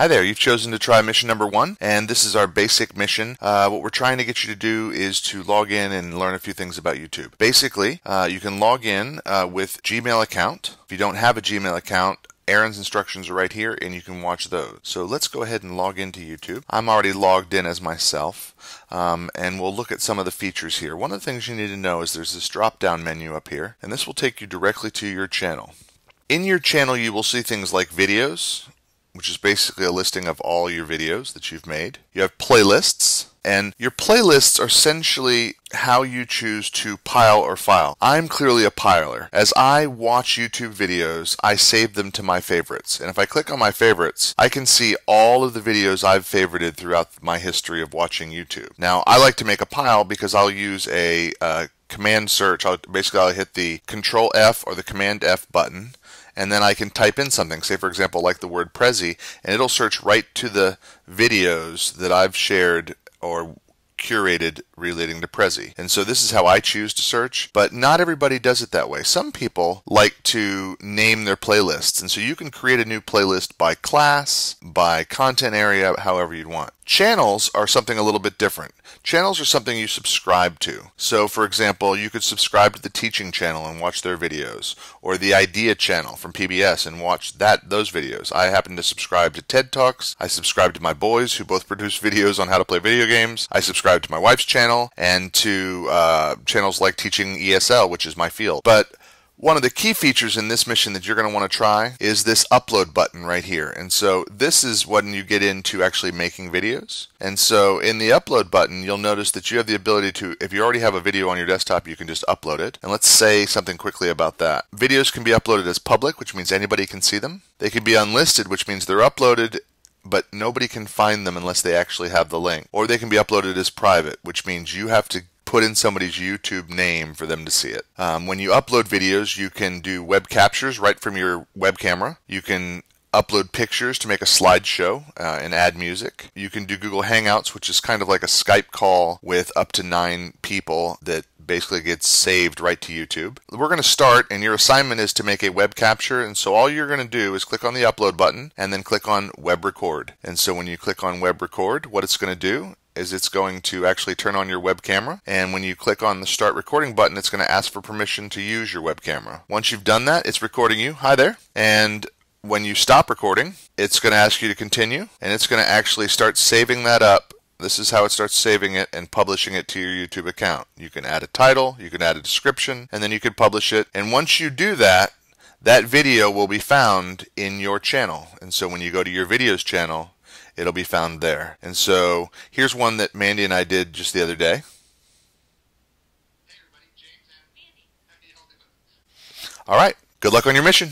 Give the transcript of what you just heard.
Hi there, you've chosen to try mission number one, and this is our basic mission. Uh, what we're trying to get you to do is to log in and learn a few things about YouTube. Basically, uh, you can log in uh, with Gmail account. If you don't have a Gmail account, Aaron's instructions are right here and you can watch those. So let's go ahead and log into YouTube. I'm already logged in as myself um, and we'll look at some of the features here. One of the things you need to know is there's this drop down menu up here and this will take you directly to your channel. In your channel you will see things like videos, which is basically a listing of all your videos that you've made. You have playlists, and your playlists are essentially how you choose to pile or file. I'm clearly a piler. As I watch YouTube videos, I save them to my favorites. And if I click on my favorites, I can see all of the videos I've favorited throughout my history of watching YouTube. Now, I like to make a pile because I'll use a uh, command search. I'll, basically, I'll hit the Control F or the Command F button and then I can type in something, say for example like the word Prezi, and it'll search right to the videos that I've shared or curated relating to Prezi. And so this is how I choose to search, but not everybody does it that way. Some people like to name their playlists, and so you can create a new playlist by class, by content area, however you'd want. Channels are something a little bit different. Channels are something you subscribe to. So, for example, you could subscribe to the teaching channel and watch their videos, or the idea channel from PBS and watch that those videos. I happen to subscribe to TED Talks. I subscribe to my boys, who both produce videos on how to play video games. I subscribe to my wife's channel and to uh, channels like Teaching ESL, which is my field. But one of the key features in this mission that you're going to want to try is this upload button right here. And so this is when you get into actually making videos. And so in the upload button, you'll notice that you have the ability to, if you already have a video on your desktop, you can just upload it. And let's say something quickly about that. Videos can be uploaded as public, which means anybody can see them. They can be unlisted, which means they're uploaded but nobody can find them unless they actually have the link. Or they can be uploaded as private, which means you have to put in somebody's YouTube name for them to see it. Um, when you upload videos, you can do web captures right from your web camera. You can upload pictures to make a slideshow uh, and add music. You can do Google Hangouts, which is kind of like a Skype call with up to nine people that basically gets saved right to YouTube. We're going to start, and your assignment is to make a web capture. And so all you're going to do is click on the upload button and then click on web record. And so when you click on web record, what it's going to do is it's going to actually turn on your web camera and when you click on the start recording button it's going to ask for permission to use your web camera. Once you've done that it's recording you. Hi there. And when you stop recording it's going to ask you to continue and it's going to actually start saving that up this is how it starts saving it and publishing it to your YouTube account. You can add a title, you can add a description, and then you can publish it. And once you do that, that video will be found in your channel. And so when you go to your videos channel, it'll be found there. And so here's one that Mandy and I did just the other day. All right. Good luck on your mission.